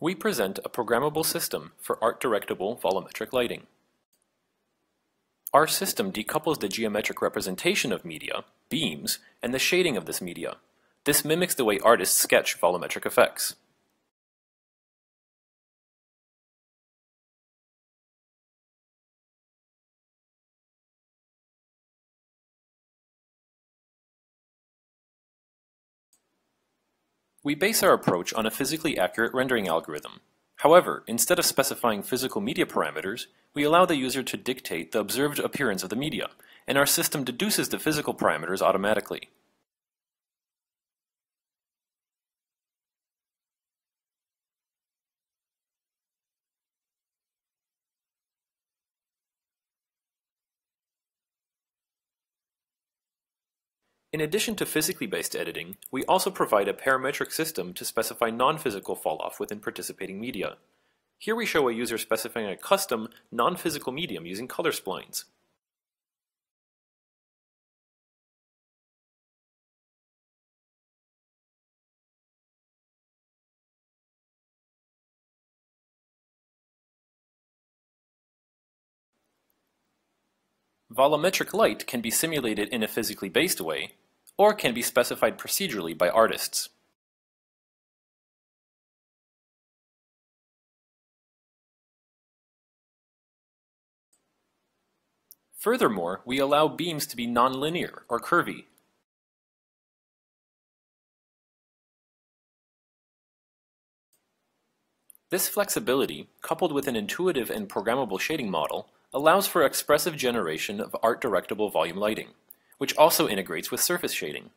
We present a programmable system for art-directable volumetric lighting. Our system decouples the geometric representation of media, beams, and the shading of this media. This mimics the way artists sketch volumetric effects. We base our approach on a physically accurate rendering algorithm. However, instead of specifying physical media parameters, we allow the user to dictate the observed appearance of the media, and our system deduces the physical parameters automatically. In addition to physically based editing, we also provide a parametric system to specify non-physical falloff within participating media. Here we show a user specifying a custom, non-physical medium using color splines. Volumetric light can be simulated in a physically based way, or can be specified procedurally by artists. Furthermore, we allow beams to be nonlinear or curvy. This flexibility, coupled with an intuitive and programmable shading model, allows for expressive generation of art-directable volume lighting, which also integrates with surface shading.